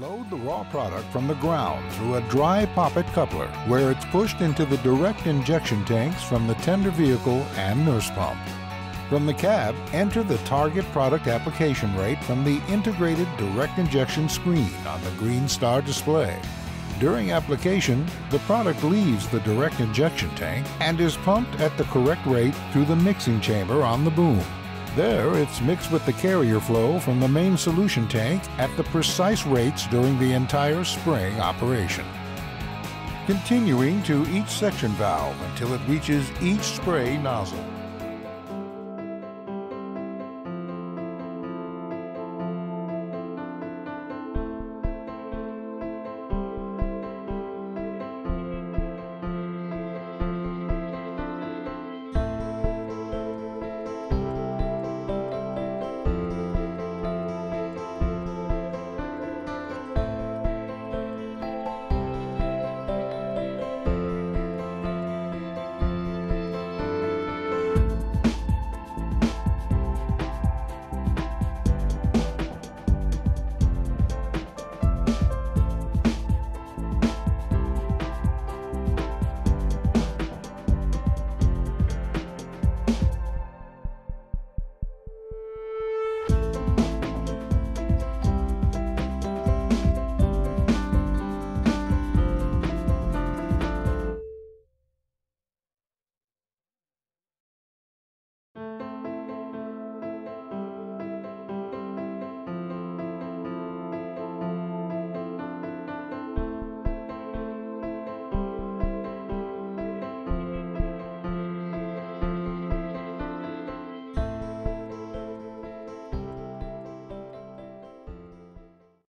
Load the raw product from the ground through a dry poppet coupler where it's pushed into the direct injection tanks from the tender vehicle and nurse pump. From the cab, enter the target product application rate from the integrated direct injection screen on the GreenStar display. During application, the product leaves the direct injection tank and is pumped at the correct rate through the mixing chamber on the boom. There, it's mixed with the carrier flow from the main solution tank at the precise rates during the entire spraying operation. Continuing to each section valve until it reaches each spray nozzle.